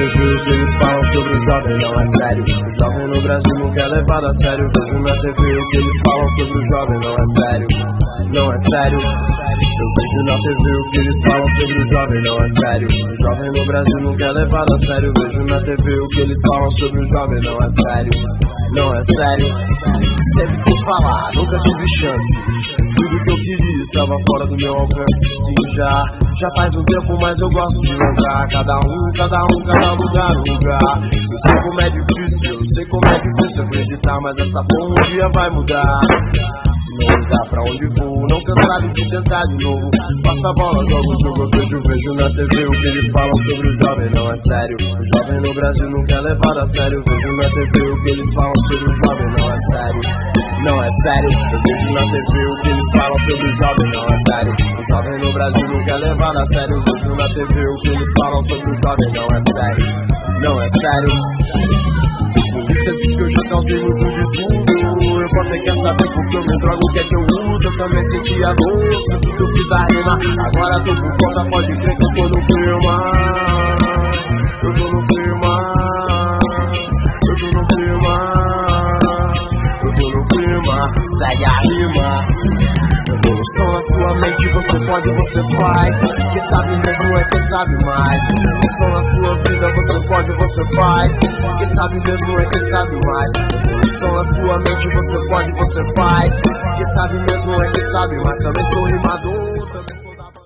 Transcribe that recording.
na TV o que eles falam sobre o jovem não é sério. O jovem no Brasil não quer levar a sério. Vejo na TV o que eles falam sobre o jovem não é sério. Não é sério. Eu vejo na TV o que eles falam sobre o jovem não é sério. O jovem no Brasil não quer levar a sério. Vejo na TV o que eles falam sobre o jovem não é sério. Não é sério. Sempre quis falar, nunca tive chance. Tudo que eu queria estava fora do meu alcance. Sim, já, já faz um tempo, mas eu gosto de lembrar. Cada um, cada um, cada lugar, lugar. Eu sei como é difícil, eu sei como é difícil acreditar, mas essa porra um dia vai mudar. Se não ligar pra onde vou, não cansado de tentar de novo. Passa a bola, jogo o jogo, eu vejo, vejo na TV o que eles falam sobre o jovem, não é sério. O jovem no Brasil não quer levar a sério. Vejo na TV o que eles falam sobre o jovem, não é sério. Não é sério, eu vejo na TV o que eles falam sobre jovem, não é sério. O jovem no Brasil não quer levar a sério. Vejo na TV o que eles falam sobre o jovem, não é sério. Não é sério. Polícia diz que eu já causei muito distúrbio. Eu vou ter que saber porque eu me drogo, o que é que eu uso. Eu também senti a dor, sinto que eu fiz a rima. Agora tô por conta, pode crer que eu tô no Segue a rima. Evolução na sua mente, você pode, você faz. Quem sabe mesmo é quem sabe mais. Evolução na sua vida, você pode, você faz. Quem sabe mesmo é quem sabe mais. Evolução na sua mente, você pode, você faz. Quem sabe mesmo é quem sabe mais. Também sou rimador, também sou da